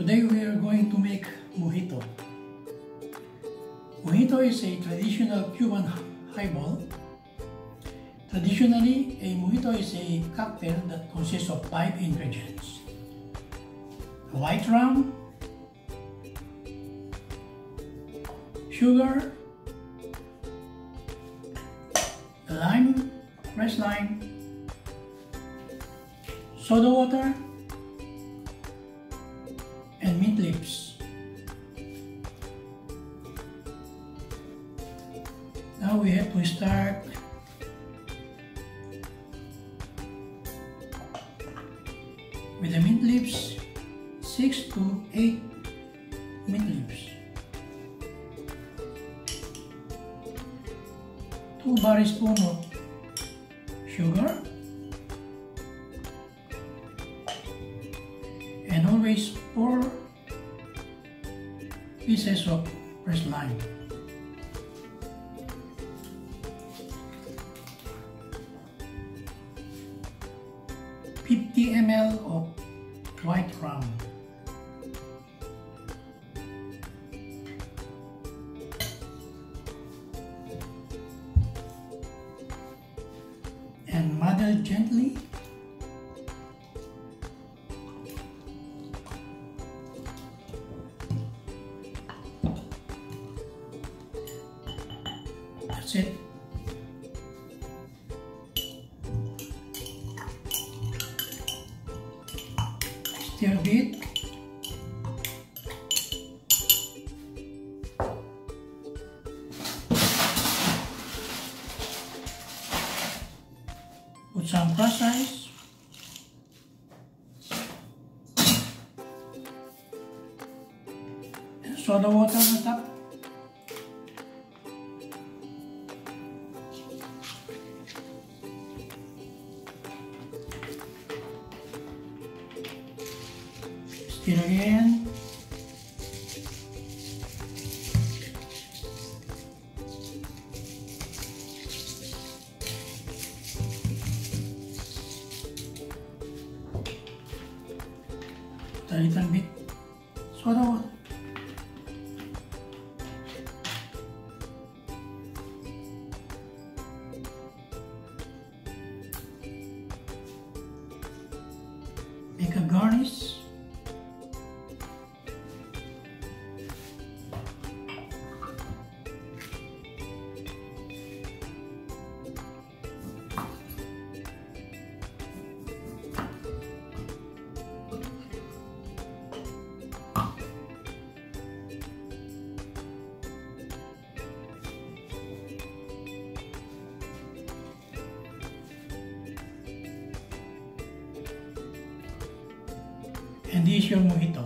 Today we are going to make mojito. Mojito is a traditional Cuban highball. Traditionally, a mojito is a cocktail that consists of five ingredients. White rum, sugar, lime, fresh lime, soda water, now we have to start. With the mint leaves, 6 to 8 mint leaves. 2 bar spoon of sugar. And always 4 pieces of fresh lime. Fifty ml of white rum. And muddle gently That's it. Stir a bit. Put some ice. And soda water on top. Stir again. A little bit water. Make a garnish. Edition Mojito.